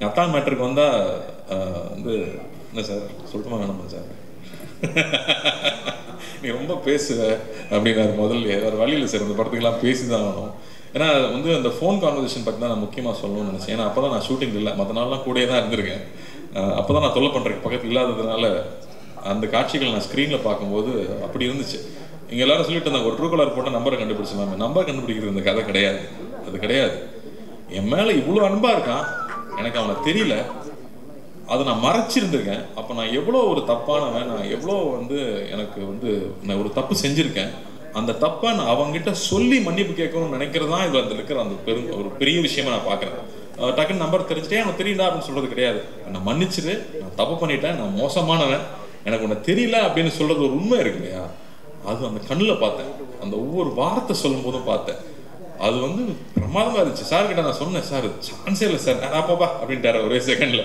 என் அத்தான் மேட்டருக்கு வந்தால் வந்து என்ன சார்? சொல்லட்டுமா வேணாமா சார்? நீ ரொம்ப பேசுவ அப்படின்னாரு முதல்ல. வேறு வழியில் சார் இந்த படத்துக்கெல்லாம் பேசி தான் ஆகணும். ஏன்னா வந்து அந்த ஃபோன் கான்வர்சேஷன் பற்றி தான் நான் முக்கியமாக சொல்லணும்னு நினச்சேன். ஏன்னா அப்போ தான் நான் ஷூட்டிங் இல்லை. மற்ற நாள்லாம் கூடயே தான் இருந்திருக்கேன். அப்போ தான் நான் தொல்லை பண்ணுறேன் பக்கத்தில் இல்லாததுனால அந்த காட்சிகள் நான் ஸ்க்ரீனில் பார்க்கும்போது அப்படி இருந்துச்சு. இங்கே எல்லாரும் சொல்லிட்டு இருந்தாங்க ஒரு ட்ரூ கலர் போட்டால் நம்பரை கண்டுபிடிச்சலாமே நம்பர் கண்டுபிடிக்கிறது இந்த கதை கிடையாது. அது கிடையாது. என் மேலே இவ்வளோ அன்பாக இருக்கான். எனக்கு அவனை தெரியல. அதை நான் மறைச்சிருந்திருக்கேன். அப்போ நான் எவ்வளோ ஒரு தப்பானவன் நான் எவ்வளோ வந்து எனக்கு வந்து நான் ஒரு தப்பு செஞ்சுருக்கேன். அந்த தப்பை நான் அவங்ககிட்ட சொல்லி மன்னிப்பு கேட்கணும்னு நினைக்கிறது தான் இதில் இருக்கிற அந்த பெரும் ஒரு பெரிய விஷயமா நான் பார்க்குறேன். டக்குன்னு நம்பர் தெரிஞ்சுட்டே எனக்கு தெரியல அப்படின்னு சொல்கிறது கிடையாது. நான் மன்னிச்சிரு நான் தப்பு பண்ணிட்டேன் நான் மோசமானவன். எனக்கு உன்னை தெரியல அப்படின்னு சொல்கிறது ஒரு உண்மை இருக்கு இல்லையா? அது அந்த கண்ணில் பார்த்தேன். அந்த ஒவ்வொரு வார்த்தை சொல்லும் போதும் பார்த்தேன். அது வந்து பிரமாதமாக இருந்துச்சு. சார் கிட்ட நான் சொன்னேன் சார் சான்ஸே இல்லை சார். நான் பாப்பா அப்படின்ட்டார் ஒரே செகண்டில்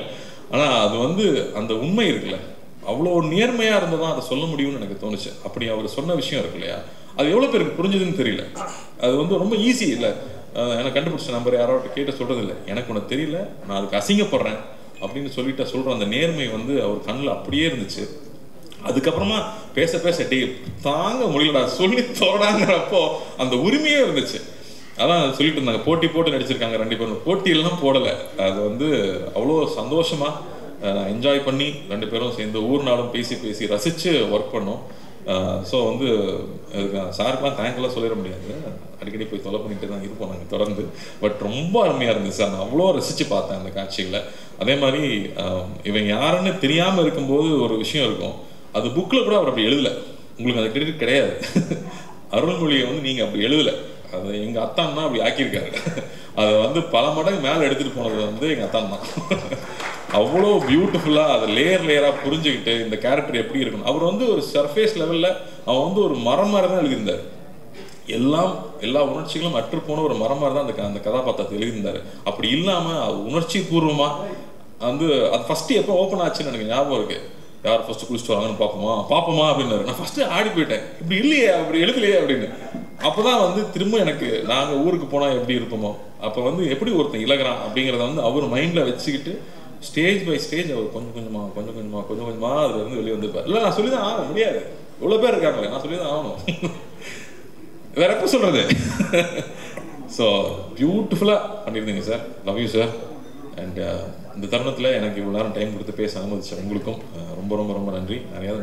ஆனால் அது வந்து அந்த உண்மை இருக்குல்ல. அவ்வளோ நேர்மையாக இருந்தால் தான் அதை சொல்ல முடியும்னு எனக்கு தோணுச்சு. அப்படி அவர் சொன்ன விஷயம் இருக்கு இல்லையா? அது எவ்வளோ பேருக்கு புரிஞ்சுதுன்னு தெரியல. அது வந்து ரொம்ப ஈஸி இல்லை. எனக்கு கண்டுபிடிச்ச நம்பர் யாரோ கேட்ட சொல்கிறது இல்லை எனக்கு ஒன்று தெரியல. நான் அதுக்கு அசிங்கப்படுறேன் அப்படின்னு சொல்லிட்டு சொல்கிற அந்த நேர்மை வந்து அவர் கண்ணில் அப்படியே இருந்துச்சு. அதுக்கப்புறமா பேச பேச டே தாங்க முடியலடா. சொல்லி தோடாங்கிறப்போ அந்த உரிமையே இருந்துச்சு. அதான் சொல்லிட்டு இருந்தாங்க. போட்டி போட்டு நடிச்சிருக்காங்க ரெண்டு பேரும். போட்டியெல்லாம் போடலை. அது வந்து அவ்வளோ சந்தோஷமா நான் என்ஜாய் பண்ணி ரெண்டு பேரும் சேர்ந்து ஊர் நாளும் பேசி பேசி ரசித்து ஒர்க் பண்ணோம். ஸோ வந்து சாருக்கெலாம் தேங்க்லாம் சொல்லிட முடியாது. அடிக்கடி போய் தொலை பண்ணிட்டு தான் இருப்போம் நாங்கள் தொடர்ந்து. பட் ரொம்ப அருமையாக இருந்துச்சு. நான் அவ்வளோ ரசித்து பார்த்தேன் அந்த காட்சிகளை. அதே மாதிரி இவன் யாருன்னு தெரியாமல் இருக்கும்போது ஒரு விஷயம் இருக்கும். அது புக்கில் கூட அவர் அப்படி எழுதலை. உங்களுக்கு அந்த கிரெடிட் கிடையாது. அருள்மொழியை வந்து நீங்கள் அப்படி எழுதலை. அது எங்கள் அத்தான் தான் அப்படி ஆக்கியிருக்காரு. அதை வந்து பல மடங்கு மேலே எடுத்துகிட்டு போனது வந்து எங்கள் அத்தான் தான். அவ்வளோ பியூட்டிஃபுல்லாக அதை லேயர் லேயராக புரிஞ்சுக்கிட்டு இந்த கேரக்டர் எப்படி இருக்கணும். அவர் வந்து ஒரு சர்ஃபேஸ் லெவலில் அவன் வந்து ஒரு மரம் மாதிரி தான் எழுதியிருந்தார். எல்லாம் எல்லா உணர்ச்சிகளும் அற்று போன ஒரு மரம் மாதிரி தான் அந்த அந்த கதாபாத்திரத்தை எழுதியிருந்தார். அப்படி இல்லாமல் உணர்ச்சி பூர்வமாக வந்து அது ஃபஸ்ட்டு எப்போ ஓப்பன் ஆச்சுன்னு எனக்கு ஞாபகம் இருக்குது யார் ஃபஸ்ட்டு குளிச்சுட்டு வராங்கன்னு பார்ப்போமா? பார்ப்போமா அப்படின்னாரு. நான் ஃபஸ்ட்டு ஆடி போயிட்டேன். இப்படி இல்லையே அப்படி எழுதலையே அப்படின்னு. அப்போ தான் வந்து திரும்ப எனக்கு நாங்கள் ஊருக்கு போனால் எப்படி இருப்போமோ? அப்போ வந்து எப்படி ஒருத்தன் இழகிறான் அப்படிங்கிறத வந்து அவர் மைண்டில் வச்சுக்கிட்டு ஸ்டேஜ் பை ஸ்டேஜ் அவர் கொஞ்சம் கொஞ்சமாக கொஞ்சம் கொஞ்சமாக கொஞ்சம் கொஞ்சமாக அதில் இருந்து வெளியே வந்துருப்பார். இல்லை நான் சொல்லி தான் ஆக முடியாது. இவ்வளோ பேர் இருக்காங்களே நான் சொல்லி தான் ஆகணும். வேற எப்போ சொல்கிறது ஸோ பியூட்டிஃபுல்லாக பண்ணியிருந்தீங்க sir love you sir and இந்த தருணத்தில் எனக்கு இவ்வளோ நேரம் டைம் கொடுத்து பேச அனுமதிச்ச உங்களுக்கும் uh, ரொம்ப ரொம்ப ரொம்ப நன்றி. நிறையா